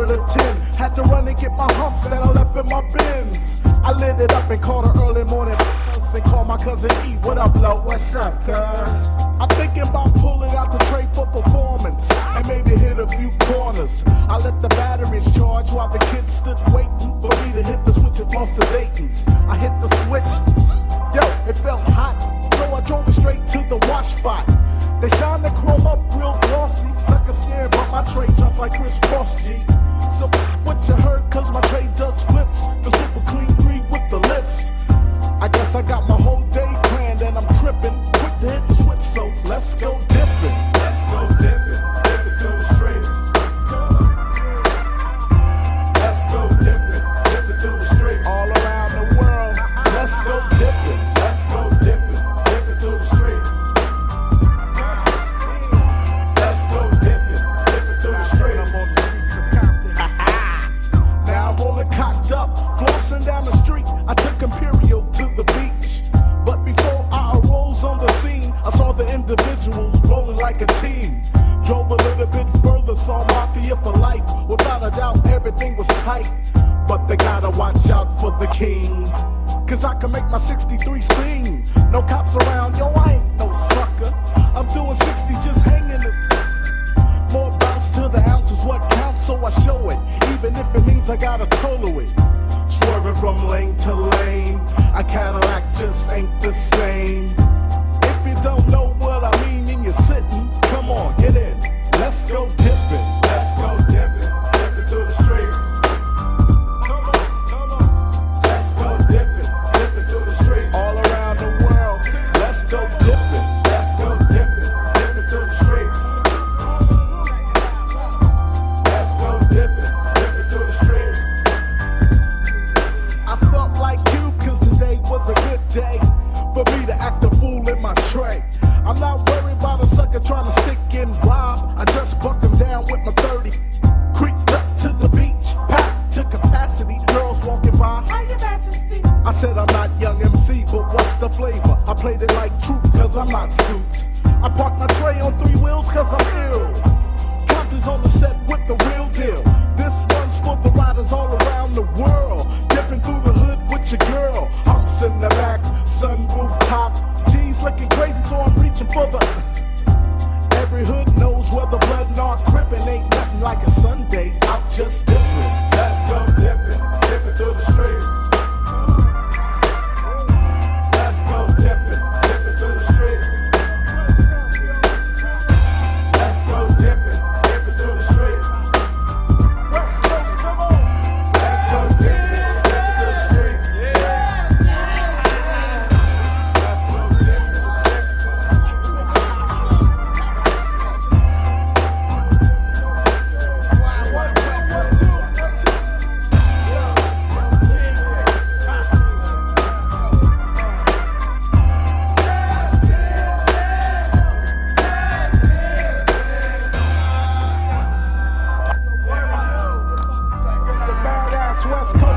quarter to ten. Had to run and get my humps that I left in my bins. I lit it up and called her early morning and called my cousin E. What up, Lo? What's up, cuz? I'm thinking about pulling out the tray for performance and maybe hit a few corners. I let the batteries charge while the kids stood waiting for me to hit the switch lost the Dayton's. I hit the switch. Yo, it felt hot, so I drove straight to the wash spot. They shine the chrome up real glossy. Sucker scared, but my tray jumps like Chris saw Mafia for life. Without a doubt, everything was tight. But they gotta watch out for the king. Cause I can make my 63 sing. No cops around, yo, I ain't no sucker. I'm doing 60 just hanging this. More bounce to the ounce is what counts, so I show it. Even if it means I gotta total it. Swerving from lane to lane. A Cadillac just ain't the same. For me to act a fool in my tray. I'm not worried about a sucker trying to stick and rob. I just buck him down with my 30. Creeped up to the beach, packed to capacity. Girls walking by, hi your majesty. I said I'm not Young MC, but what's the flavor? I played it like truth cause I'm not suit. I parked my tray on three wheels cause I'm ill. Compton's on the set with the real deal. This one's for the riders all around the world. Dipping through the hood with your girl. Humps in the back, sunroof reaching for the. Every hood knows where the blood and all crippin' ain't nothing like a Sunday out just. West Coast.